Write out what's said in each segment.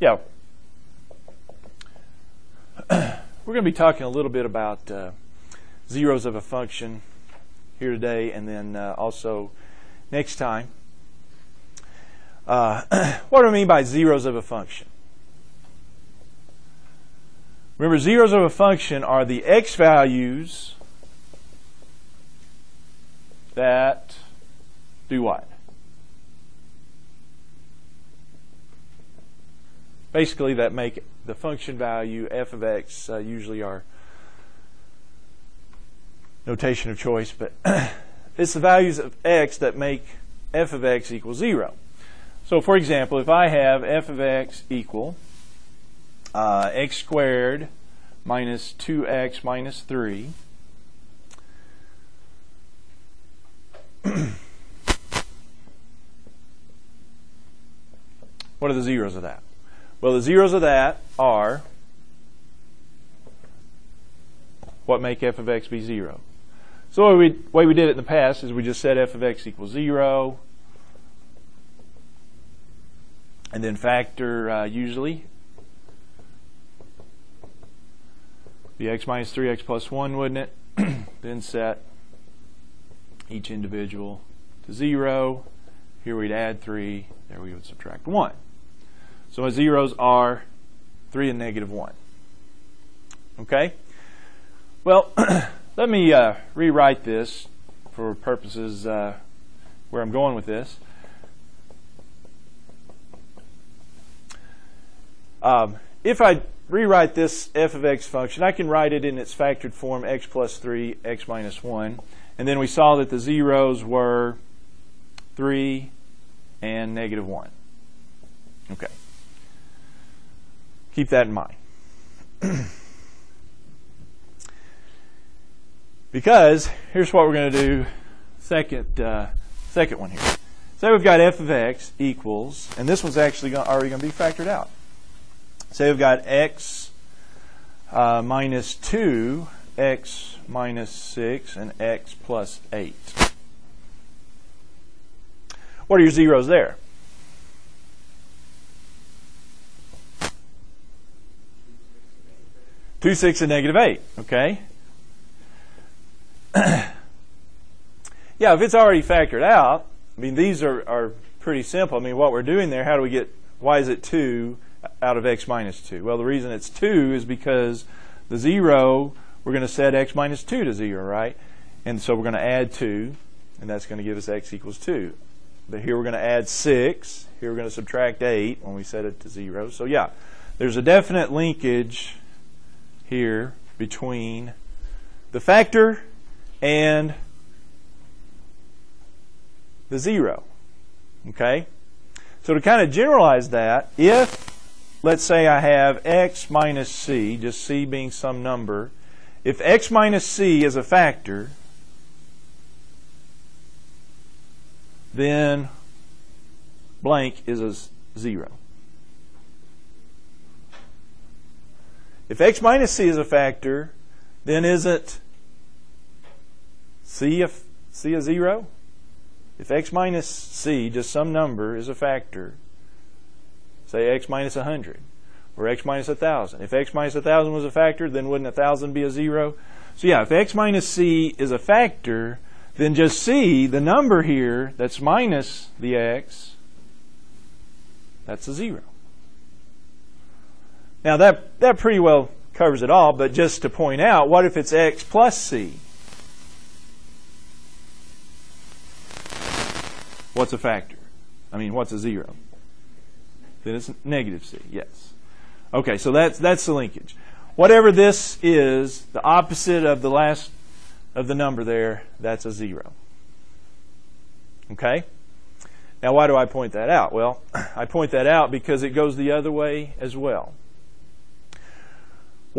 yeah, we're going to be talking a little bit about uh, zeros of a function here today and then uh, also next time. Uh, what do I mean by zeros of a function? Remember, zeros of a function are the x values that do what? Basically, that make the function value f of x uh, usually our notation of choice, but it's the values of x that make f of x equal 0. So, for example, if I have f of x equal uh, x squared minus 2x minus 3, what are the zeros of that? Well, the zeros of that are what make f of x be 0. So the way we, did it in the past is we just set f of x equals 0 and then factor uh, usually the x minus 3x plus 1, wouldn't it? then set each individual to 0. Here we'd add 3. There we would subtract 1. So my zeros are 3 and negative 1. Okay? Well, let me uh, rewrite this for purposes uh, where I'm going with this. Um, if I rewrite this f of x function, I can write it in its factored form x plus 3, x minus 1. And then we saw that the zeros were 3 and negative 1. Okay. Keep that in mind. because here's what we're going to do second uh, second one here. Say we've got f of x equals, and this one's actually already going to be factored out. Say we've got x uh, minus 2, x minus 6, and x plus 8. What are your zeros there? 2, 6, and negative 8, okay? yeah, if it's already factored out, I mean, these are, are pretty simple. I mean, what we're doing there, how do we get, why is it 2 out of x minus 2? Well, the reason it's 2 is because the 0, we're going to set x minus 2 to 0, right? And so we're going to add 2, and that's going to give us x equals 2. But here we're going to add 6. Here we're going to subtract 8 when we set it to 0. So yeah, there's a definite linkage here between the factor and the zero. Okay? So to kind of generalize that, if, let's say I have x minus c, just c being some number, if x minus c is a factor, then blank is a zero. If x minus c is a factor, then isn't c a, c a zero? If x minus c, just some number, is a factor, say x minus 100 or x minus 1,000. If x minus 1,000 was a factor, then wouldn't 1,000 be a zero? So yeah, if x minus c is a factor, then just c, the number here that's minus the x, that's a zero. Now that, that pretty well covers it all, but just to point out, what if it's x plus c? What's a factor? I mean, what's a zero? Then it's negative c, yes. Okay, so that's, that's the linkage. Whatever this is, the opposite of the last of the number there, that's a zero. Okay? Now, why do I point that out? Well, I point that out because it goes the other way as well.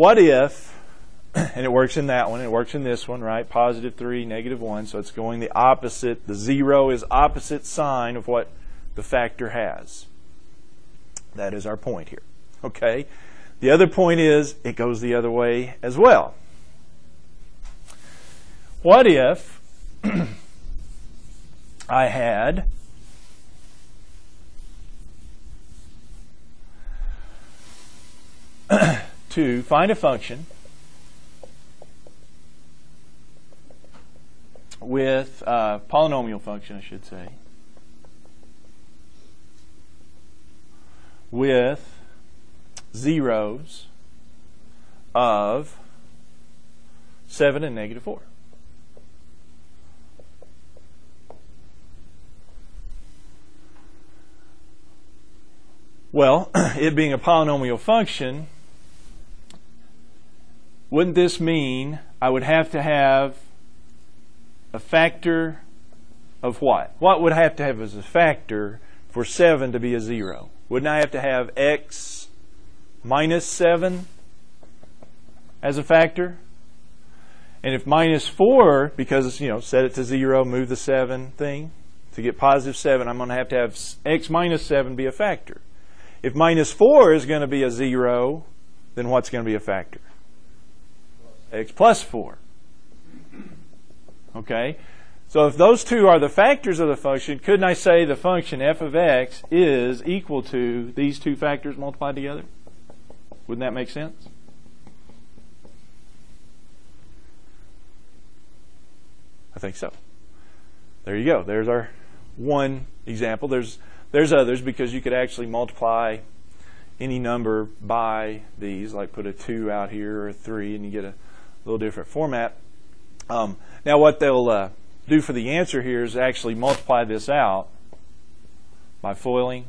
What if, and it works in that one, it works in this one, right? Positive 3, negative 1, so it's going the opposite. The 0 is opposite sign of what the factor has. That is our point here. Okay? The other point is it goes the other way as well. What if I had to find a function with a polynomial function, I should say, with zeros of 7 and negative 4. Well, it being a polynomial function, wouldn't this mean I would have to have a factor of what? What would I have to have as a factor for 7 to be a 0? Wouldn't I have to have x minus 7 as a factor? And if minus 4, because, you know, set it to 0, move the 7 thing, to get positive 7, I'm going to have to have x minus 7 be a factor. If minus 4 is going to be a 0, then what's going to be a factor? X plus 4. Okay? So if those two are the factors of the function, couldn't I say the function f of x is equal to these two factors multiplied together? Wouldn't that make sense? I think so. There you go. There's our one example. There's there's others because you could actually multiply any number by these, like put a 2 out here or a 3, and you get a little different format. Um, now, what they'll uh, do for the answer here is actually multiply this out by FOILing.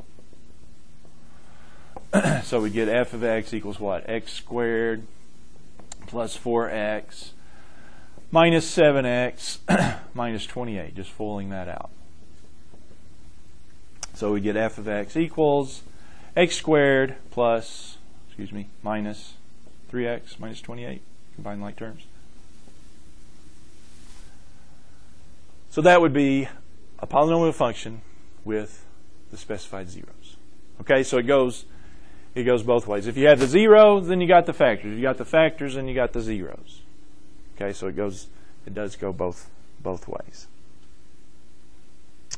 so we get f of x equals what? x squared plus 4x minus 7x minus 28, just FOILing that out. So we get f of x equals x squared plus, excuse me, minus 3x minus 28, combine like terms. So that would be a polynomial function with the specified zeros. Okay, so it goes it goes both ways. If you have the zero, then you got the factors. You got the factors, and you got the zeros. Okay, so it goes it does go both both ways.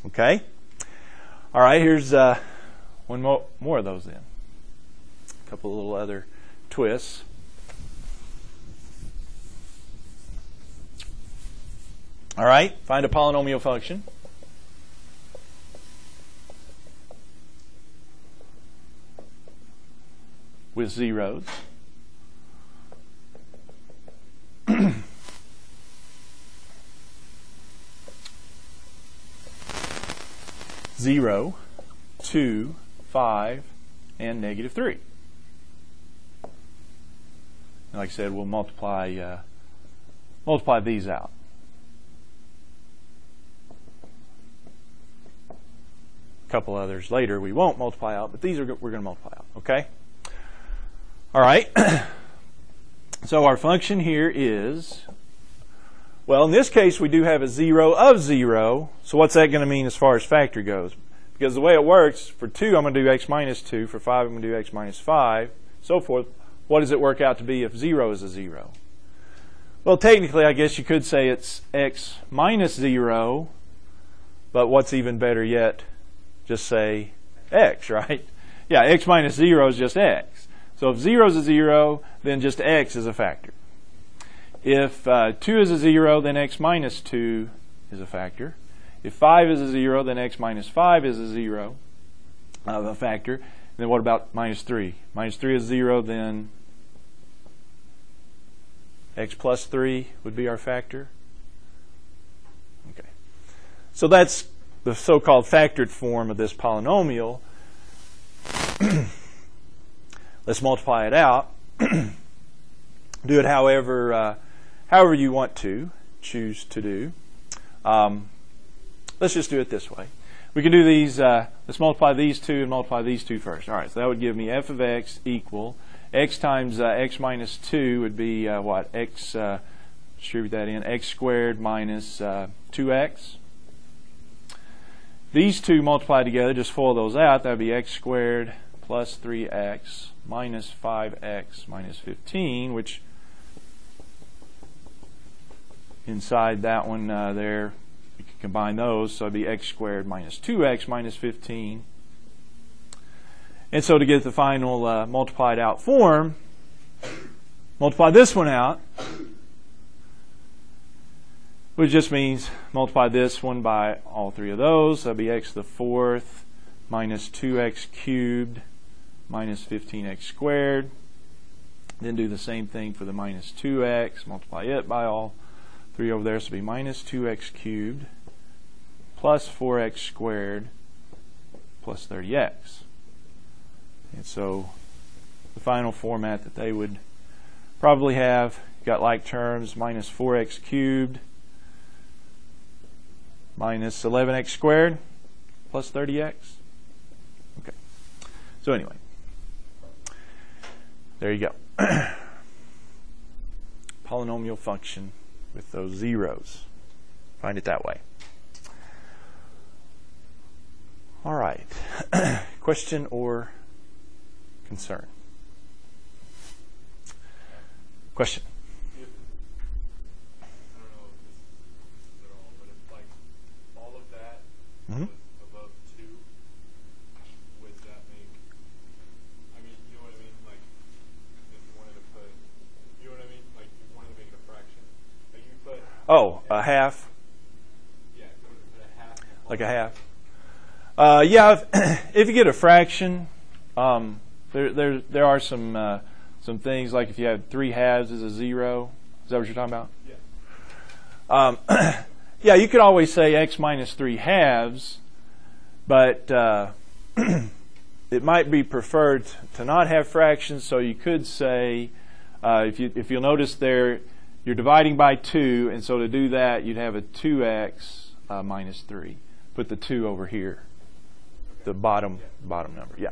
Okay. All right, here's uh, one more, more of those then. A couple of little other twists. All right, find a polynomial function. With zeros. 0, 2, 5, and negative 3. And like I said, we'll multiply uh, multiply these out. Couple others later we won't multiply out, but these are we're going to multiply out. Okay. All right. so our function here is well, in this case, we do have a 0 of 0. So what's that going to mean as far as factor goes? Because the way it works, for 2, I'm going to do x minus 2. For 5, I'm going to do x minus 5, so forth. What does it work out to be if 0 is a 0? Well, technically, I guess you could say it's x minus 0, but what's even better yet, just say x, right? Yeah, x minus 0 is just x. So if 0 is a 0, then just x is a factor. If uh, 2 is a 0, then x minus 2 is a factor. If 5 is a 0, then x minus 5 is a 0 of a factor. And then what about minus 3? Minus 3 is 0, then x plus 3 would be our factor. Okay. So that's the so-called factored form of this polynomial. Let's multiply it out. Do it however uh, however you want to choose to do. Um, let's just do it this way. We can do these, uh, let's multiply these two and multiply these two first. All right, so that would give me f of x equal x times uh, x minus 2 would be uh, what? x, uh, distribute that in, x squared minus 2x. These two multiplied together, just FOIL those out, that would be x squared plus 3x minus 5x minus 15, which inside that one uh, there. You can combine those, so it'd be x squared minus 2x minus 15. And so to get the final uh, multiplied out form, multiply this one out, which just means multiply this one by all three of those. That'll be x to the fourth minus 2x cubed minus 15x squared. Then do the same thing for the minus 2x, multiply it by all three over there, so it'll be minus 2x cubed plus 4x squared plus 30x. And so the final format that they would probably have got like terms minus 4x cubed minus 11x squared plus 30x. Okay. So anyway, there you go. Polynomial function with those zeros. Find it that way. All right. Question or concern? Question. Mm-hmm. above two, would that make? I mean, you know what I mean? Like, if you wanted to put, you know what I mean? Like, you wanted to make it a fraction. Like, you put. Oh, a half. Yeah, you wanted to put a half. Like a half. Uh, yeah, if, if you get a fraction, um, there there there are some uh, some things like if you have three halves is a zero. Is that what you're talking about? Yeah. Um, yeah, you could always say x minus 3 halves, but uh, it might be preferred to not have fractions, so you could say, uh, if, you, if you'll notice there, you're dividing by 2, and so to do that, you'd have a 2x uh, minus 3. Put the 2 over here, the bottom, bottom number. Yeah.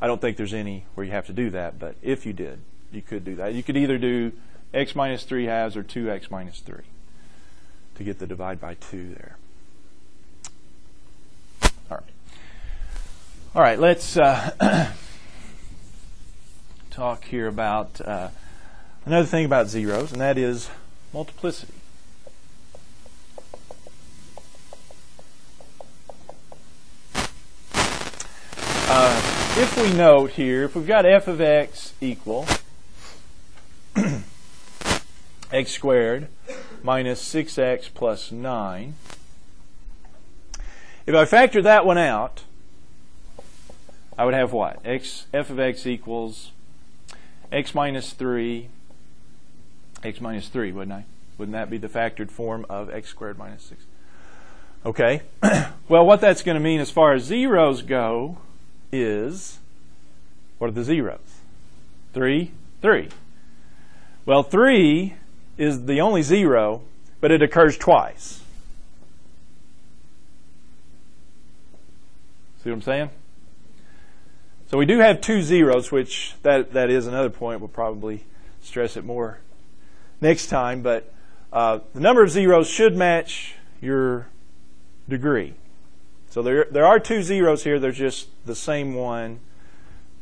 I don't think there's any where you have to do that, but if you did, you could do that. You could either do x minus 3 halves or 2x minus 3 to get the divide by 2 there. All right. All right, let's uh, talk here about uh, another thing about zeros, and that is multiplicity. Uh, if we note here, if we've got f of x equal x squared minus 6x plus 9. If I factor that one out, I would have what? x f of x equals x minus 3, x minus 3, wouldn't I? Wouldn't that be the factored form of x squared minus 6? Okay. well, what that's going to mean as far as zeros go is, what are the zeros? 3, 3. Well, 3 is the only zero, but it occurs twice. See what I'm saying? So we do have two zeros, which that, that is another point. We'll probably stress it more next time. But uh, the number of zeros should match your degree. So there, there are two zeros here. There's just the same one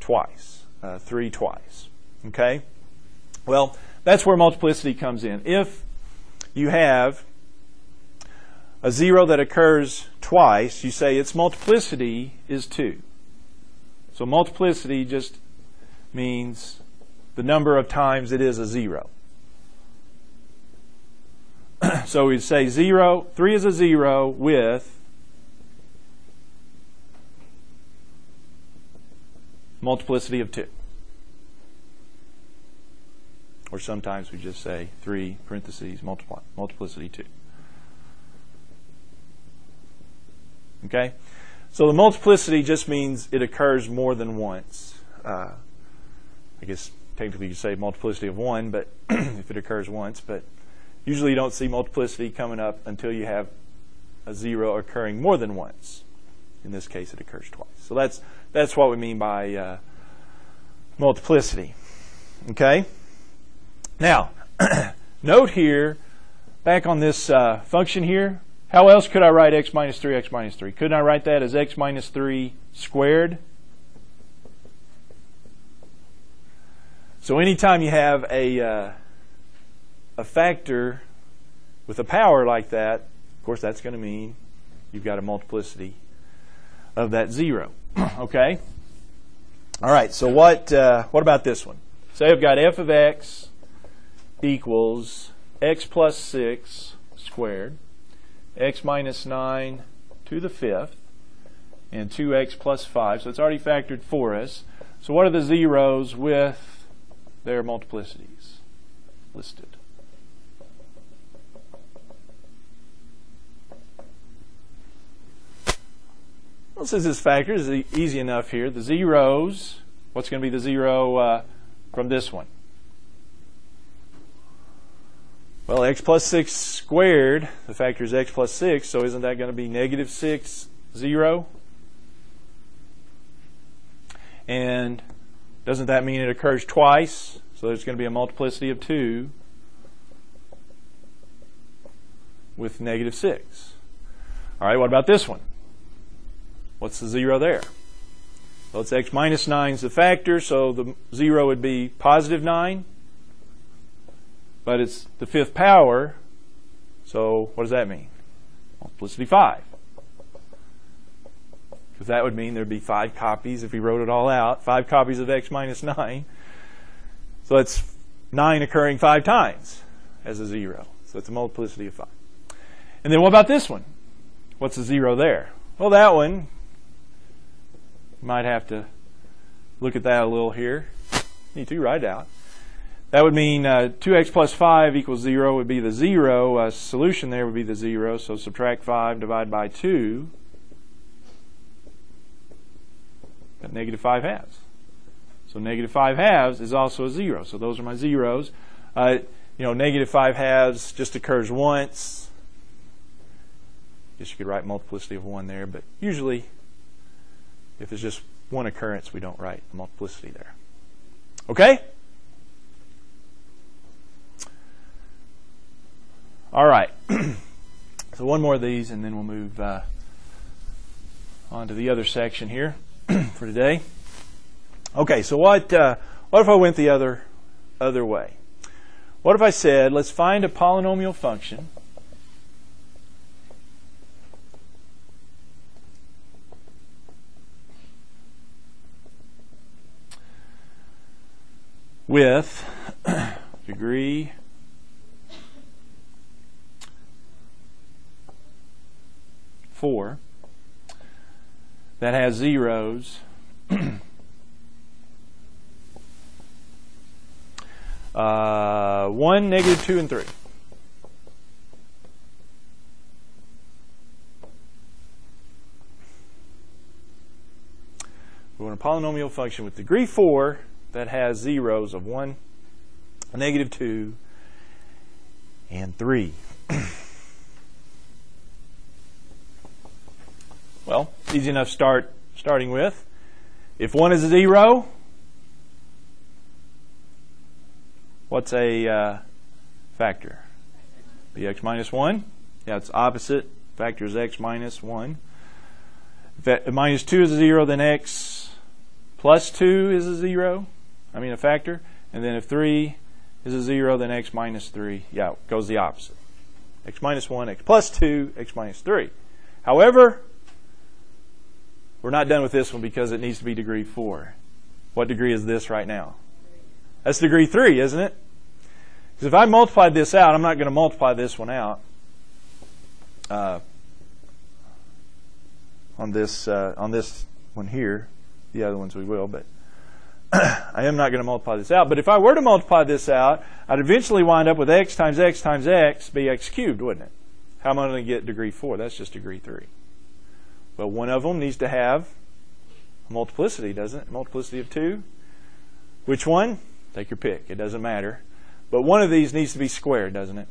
twice, uh, three twice. Okay? Well, that's where multiplicity comes in. If you have a zero that occurs twice, you say its multiplicity is 2. So multiplicity just means the number of times it is a zero. so we'd say 0, 3 is a 0 with multiplicity of 2. Or sometimes we just say 3 parentheses multiplicity 2. Okay? So the multiplicity just means it occurs more than once. Uh, I guess technically you say multiplicity of 1, but if it occurs once, but usually you don't see multiplicity coming up until you have a 0 occurring more than once. In this case, it occurs twice. So that's that's what we mean by uh, multiplicity. Okay? Now, note here, back on this uh, function here, how else could I write x minus 3, x minus 3? Couldn't I write that as x minus 3 squared? So anytime you have a, uh, a factor with a power like that, of course that's going to mean you've got a multiplicity of that zero. okay? All right, so what, uh, what about this one? Say I've got f of x equals x plus 6 squared, x minus 9 to the fifth, and 2x plus 5. So it's already factored for us. So what are the zeros with their multiplicities listed? Well, since this factor is easy enough here, the zeros, what's going to be the zero uh, from this one? Well, x plus 6 squared, the factor is x plus 6, so isn't that going to be negative 6, 0? And doesn't that mean it occurs twice? So there's going to be a multiplicity of 2 with negative 6. All right, what about this one? What's the 0 there? Well, it's x minus 9 is the factor, so the 0 would be positive 9. But it's the fifth power, so what does that mean? Multiplicity 5 because that would mean there'd be five copies if we wrote it all out, five copies of x minus 9. So it's 9 occurring five times as a 0. So it's a multiplicity of 5. And then what about this one? What's the 0 there? Well, that one, might have to look at that a little here. Need to write it out. That would mean uh, 2x plus 5 equals 0 would be the 0. Uh, solution there would be the 0. So subtract 5, divide by 2. Got negative 5 halves. So negative 5 halves is also a 0. So those are my zeros. Uh, you know, negative 5 halves just occurs once. Guess you could write multiplicity of 1 there, but usually if there's just one occurrence, we don't write multiplicity there. Okay? All right. so one more of these, and then we'll move uh, on to the other section here. for today. Okay, so what uh, what if I went the other other way? What if I said, let's find a polynomial function with degree four that has zeros. uh, 1, negative 2, and 3. We want a polynomial function with degree 4 that has zeros of 1, negative 2, and 3. Well, easy enough start starting with. If 1 is a 0, what's a uh, factor? Bx minus 1. Yeah, it's opposite. Factor is x minus 1. If minus 2 is a 0, then x plus 2 is a 0. I mean a factor. And then if 3 is a 0, then x minus 3. Yeah, goes the opposite. x minus 1, x plus 2, x minus 3. However, we're not done with this one because it needs to be degree 4. What degree is this right now? That's degree 3, isn't it? Because if I multiplied this out, I'm not going to multiply this one out uh, on this uh, on this one here. The other ones we will, but I am not going to multiply this out. But if I were to multiply this out, I'd eventually wind up with x times x times x be x cubed, wouldn't it? How am I going to get degree 4? That's just degree 3. Well, one of them needs to have a multiplicity, doesn't it? Multiplicity of 2. Which one? Take your pick. It doesn't matter. But one of these needs to be squared, doesn't it?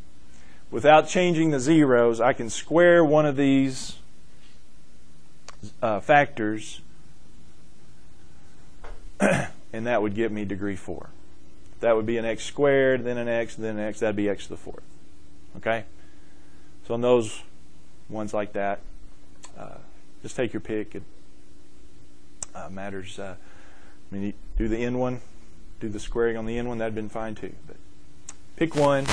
Without changing the zeros, I can square one of these uh, factors, and that would give me degree 4. That would be an x squared, then an x, then an x. That'd be x to the fourth. Okay? So on those ones like that, uh, just take your pick. It uh, matters. Uh, I mean, do the end one, do the squaring on the end one. That'd been fine too. But pick one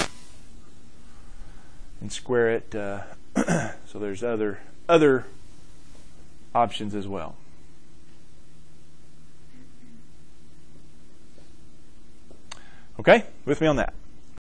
and square it. Uh, so there's other other options as well. Okay, with me on that.